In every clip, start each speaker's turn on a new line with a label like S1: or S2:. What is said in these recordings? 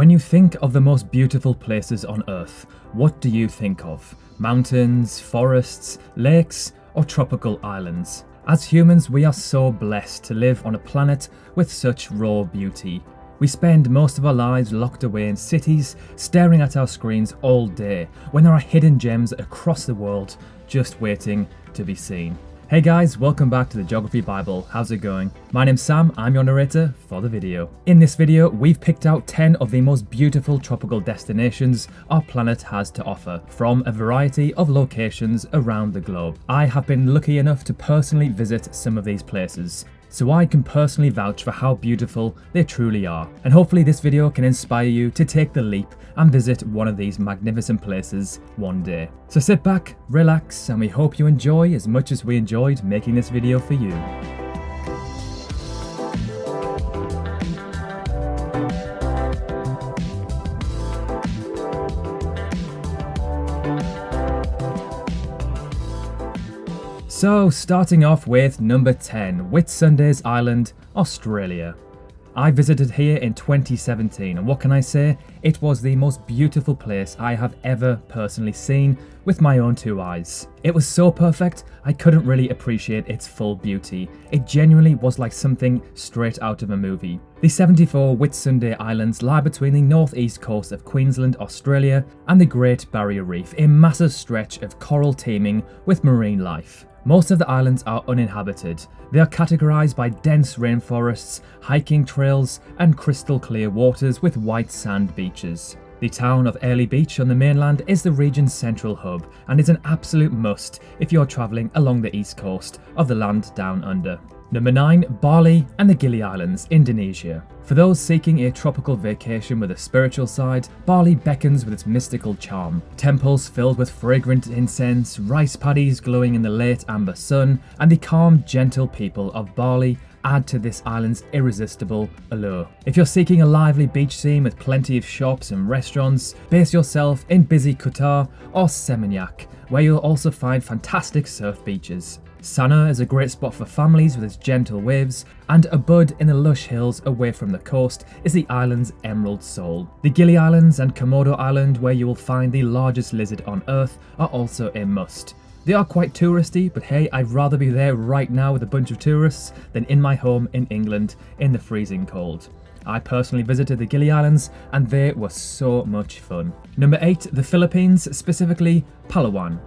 S1: When you think of the most beautiful places on Earth, what do you think of? Mountains, forests, lakes, or tropical islands? As humans, we are so blessed to live on a planet with such raw beauty. We spend most of our lives locked away in cities, staring at our screens all day, when there are hidden gems across the world just waiting to be seen. Hey guys, welcome back to the Geography Bible. How's it going? My name's Sam, I'm your narrator for the video. In this video, we've picked out 10 of the most beautiful tropical destinations our planet has to offer, from a variety of locations around the globe. I have been lucky enough to personally visit some of these places, so I can personally vouch for how beautiful they truly are. And hopefully this video can inspire you to take the leap and visit one of these magnificent places one day. So sit back, relax, and we hope you enjoy as much as we enjoyed making this video for you. So, starting off with number 10, Whitsundays Island, Australia. I visited here in 2017, and what can I say? It was the most beautiful place I have ever personally seen with my own two eyes. It was so perfect, I couldn't really appreciate its full beauty. It genuinely was like something straight out of a movie. The 74 Whitsunday Islands lie between the northeast coast of Queensland, Australia, and the Great Barrier Reef, a massive stretch of coral teeming with marine life. Most of the islands are uninhabited. They are categorized by dense rainforests, hiking trails, and crystal clear waters with white sand beaches. The town of Airlie Beach on the mainland is the region's central hub and is an absolute must if you're travelling along the east coast of the land down under. Number 9. Bali and the Gili Islands, Indonesia. For those seeking a tropical vacation with a spiritual side, Bali beckons with its mystical charm. Temples filled with fragrant incense, rice paddies glowing in the late amber sun, and the calm, gentle people of Bali add to this island's irresistible allure. If you're seeking a lively beach scene with plenty of shops and restaurants, base yourself in busy Kuta or Seminyak, where you'll also find fantastic surf beaches. Sanur is a great spot for families with its gentle waves, and Ubud in the lush hills away from the coast is the island's emerald soul. The Gili Islands and Komodo Island, where you will find the largest lizard on Earth, are also a must. They are quite touristy, but hey, I'd rather be there right now with a bunch of tourists than in my home in England in the freezing cold. I personally visited the Gili Islands and they were so much fun. Number 8, the Philippines, specifically Palawan.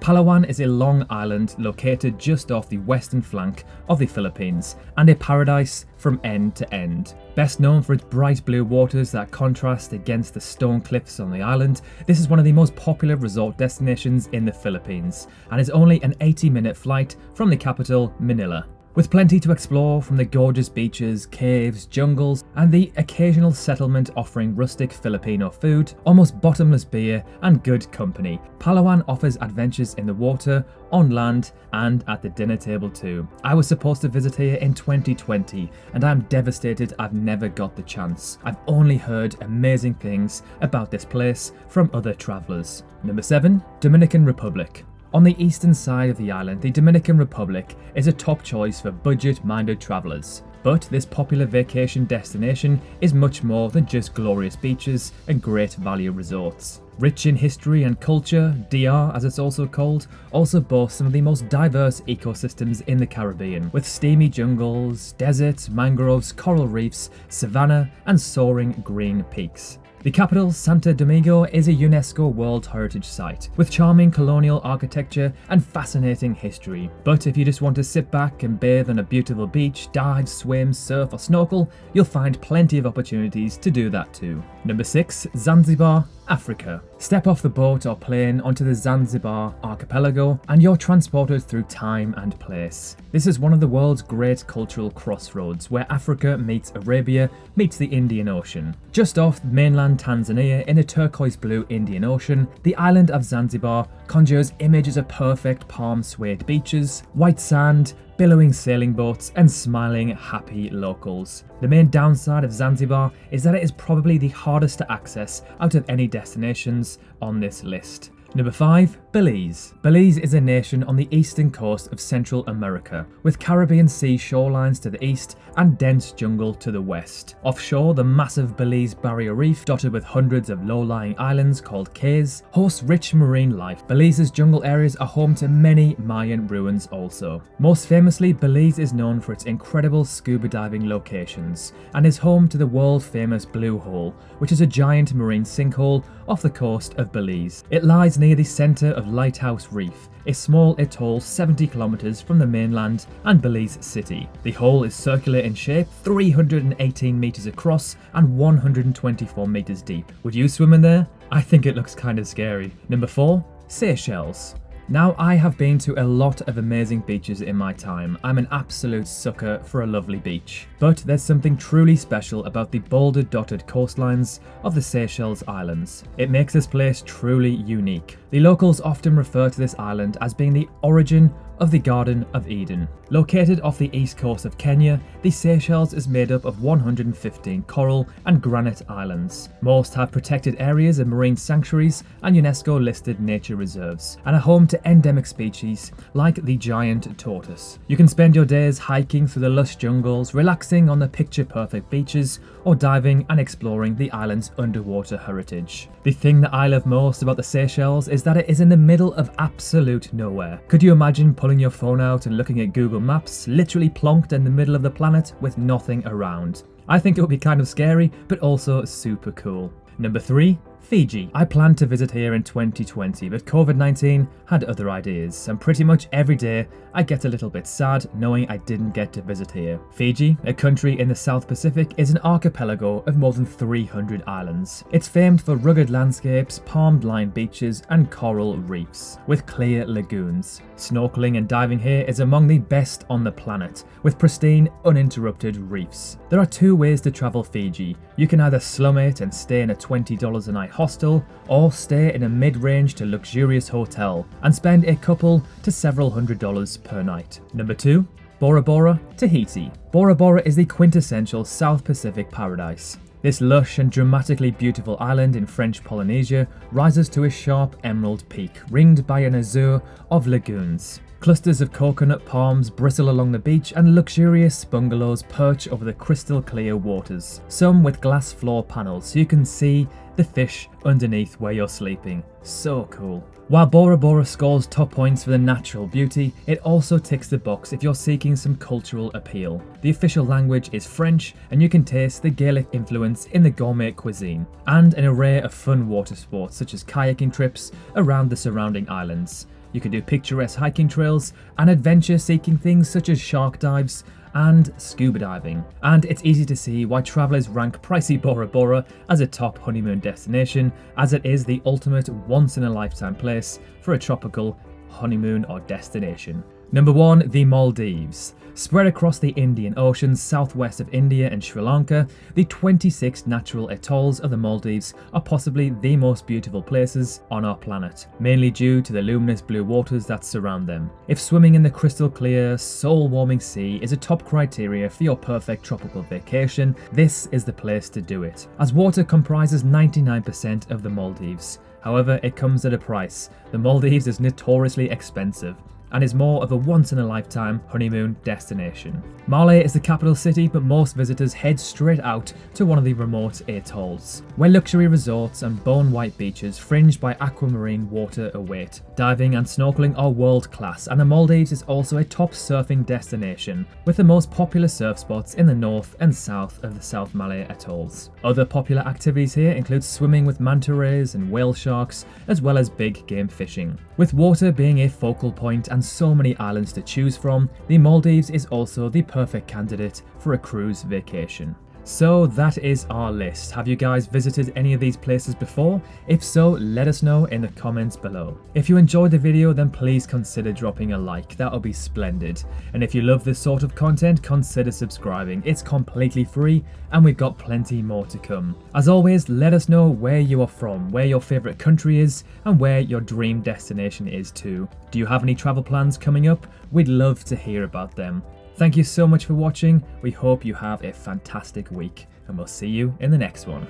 S1: Palawan is a long island located just off the western flank of the Philippines and a paradise from end to end. Best known for its bright blue waters that contrast against the stone cliffs on the island, this is one of the most popular resort destinations in the Philippines and is only an 80 minute flight from the capital, Manila. With plenty to explore from the gorgeous beaches, caves, jungles, and the occasional settlement offering rustic Filipino food, almost bottomless beer, and good company, Palawan offers adventures in the water, on land, and at the dinner table too. I was supposed to visit here in 2020, and I'm devastated I've never got the chance. I've only heard amazing things about this place from other travellers. Number 7 Dominican Republic. On the eastern side of the island, the Dominican Republic is a top choice for budget minded travellers. But this popular vacation destination is much more than just glorious beaches and great value resorts. Rich in history and culture, DR as it's also called, also boasts some of the most diverse ecosystems in the Caribbean, with steamy jungles, deserts, mangroves, coral reefs, savanna, and soaring green peaks. The capital, Santo Domingo, is a UNESCO World Heritage Site with charming colonial architecture and fascinating history. But if you just want to sit back and bathe on a beautiful beach, dive, swim, surf, or snorkel, you'll find plenty of opportunities to do that too. Number 6 Zanzibar, Africa. Step off the boat or plane onto the Zanzibar archipelago and you're transported through time and place. This is one of the world's great cultural crossroads where Africa meets Arabia meets the Indian Ocean. Just off the mainland Tanzania in the turquoise blue Indian Ocean, the island of Zanzibar conjures images of perfect palm swayed beaches, white sand, billowing sailing boats, and smiling, happy locals. The main downside of Zanzibar is that it is probably the hardest to access out of any destinations on this list. Number 5. Belize. Belize is a nation on the eastern coast of Central America, with Caribbean Sea shorelines to the east and dense jungle to the west. Offshore, the massive Belize Barrier Reef, dotted with hundreds of low-lying islands called cays, hosts rich marine life. Belize's jungle areas are home to many Mayan ruins also. Most famously, Belize is known for its incredible scuba diving locations, and is home to the world-famous Blue Hole, which is a giant marine sinkhole off the coast of Belize. It lies near the centre of Lighthouse Reef, a small atoll 70 kilometres from the mainland and Belize City. The hole is circular in shape, 318 metres across and 124 metres deep. Would you swim in there? I think it looks kind of scary. Number 4. Seychelles. Now, I have been to a lot of amazing beaches in my time. I'm an absolute sucker for a lovely beach. But there's something truly special about the boulder dotted coastlines of the Seychelles Islands. It makes this place truly unique. The locals often refer to this island as being the origin of the Garden of Eden. Located off the east coast of Kenya, the Seychelles is made up of 115 coral and granite islands. Most have protected areas and marine sanctuaries and UNESCO listed nature reserves, and are home to endemic species like the giant tortoise. You can spend your days hiking through the lush jungles, relaxing on the picture perfect beaches, or diving and exploring the island's underwater heritage. The thing that I love most about the Seychelles is that it is in the middle of absolute nowhere. Could you imagine pulling your phone out and looking at Google Maps, literally plonked in the middle of the planet with nothing around? I think it would be kind of scary, but also super cool. Number 3. Fiji. I planned to visit here in 2020, but COVID 19 had other ideas, and pretty much every day I get a little bit sad knowing I didn't get to visit here. Fiji, a country in the South Pacific, is an archipelago of more than 300 islands. It's famed for rugged landscapes, palm lined beaches, and coral reefs, with clear lagoons. Snorkeling and diving here is among the best on the planet, with pristine, uninterrupted reefs. There are two ways to travel Fiji. You can either slum it and stay in a $20 a night hostel, or stay in a mid-range to luxurious hotel and spend a couple to several hundred dollars per night. Number 2. Bora Bora, Tahiti. Bora Bora is the quintessential South Pacific paradise. This lush and dramatically beautiful island in French Polynesia rises to a sharp emerald peak, ringed by an azure of lagoons. Clusters of coconut palms bristle along the beach and luxurious bungalows perch over the crystal clear waters, some with glass floor panels so you can see the fish underneath where you're sleeping. So cool. While Bora Bora scores top points for the natural beauty, it also ticks the box if you're seeking some cultural appeal. The official language is French, and you can taste the Gaelic influence in the gourmet cuisine, and an array of fun water sports such as kayaking trips around the surrounding islands. You can do picturesque hiking trails and adventure seeking things such as shark dives and scuba diving. And it's easy to see why travellers rank pricey Bora Bora as a top honeymoon destination, as it is the ultimate once in a lifetime place for a tropical honeymoon or destination. Number 1 The Maldives. Spread across the Indian Ocean southwest of India and Sri Lanka, the 26 natural atolls of the Maldives are possibly the most beautiful places on our planet, mainly due to the luminous blue waters that surround them. If swimming in the crystal clear, soul warming sea is a top criteria for your perfect tropical vacation, this is the place to do it, as water comprises 99% of the Maldives. However, it comes at a price. The Maldives is notoriously expensive and is more of a once in a lifetime honeymoon destination. Male is the capital city, but most visitors head straight out to one of the remote atolls, where luxury resorts and bone white beaches fringed by aquamarine water await. Diving and snorkeling are world class, and the Maldives is also a top surfing destination, with the most popular surf spots in the north and south of the South Malé atolls. Other popular activities here include swimming with manta rays and whale sharks, as well as big game fishing. With water being a focal point and so many islands to choose from, the Maldives is also the perfect candidate for a cruise vacation. So that is our list. Have you guys visited any of these places before? If so, let us know in the comments below. If you enjoyed the video, then please consider dropping a like, that would be splendid. And if you love this sort of content, consider subscribing. It's completely free and we've got plenty more to come. As always, let us know where you are from, where your favourite country is, and where your dream destination is too. Do you have any travel plans coming up? We'd love to hear about them. Thank you so much for watching. We hope you have a fantastic week, and we'll see you in the next one.